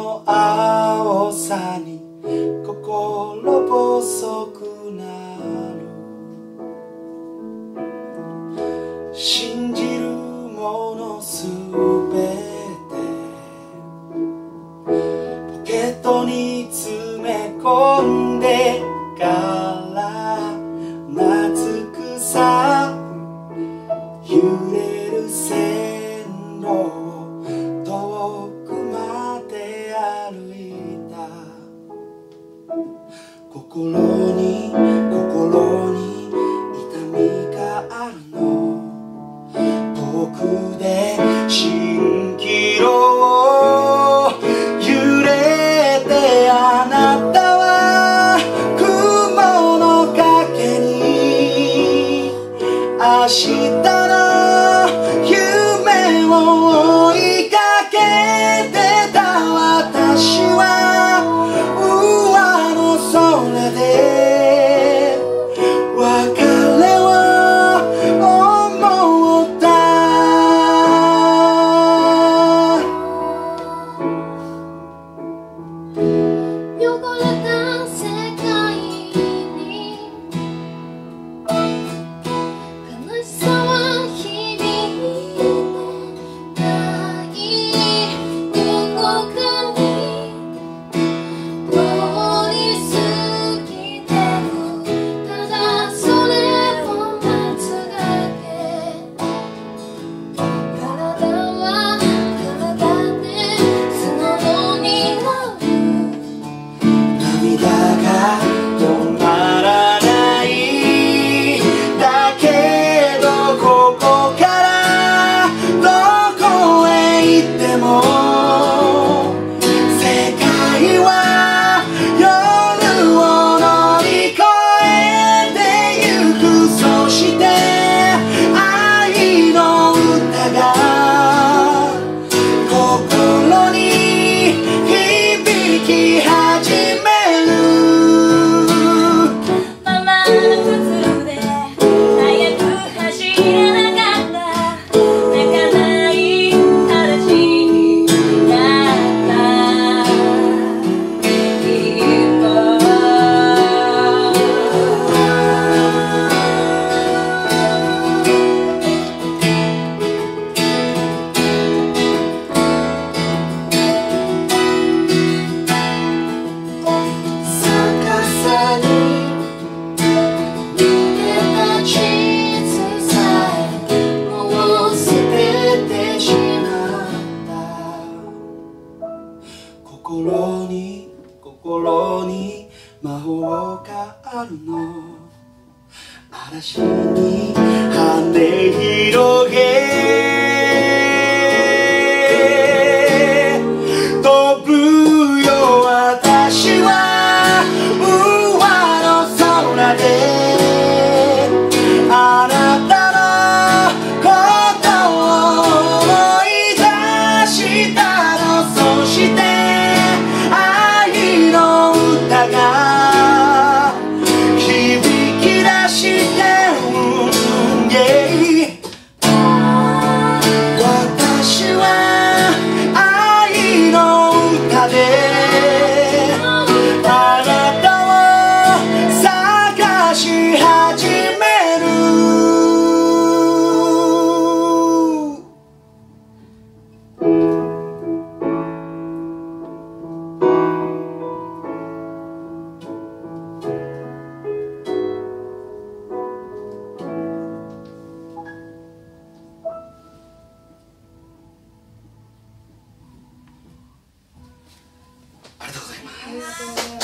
の青さに心細くなる。信じるものすべて。ポケットに詰め込んで I know. 話にる。natin